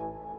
you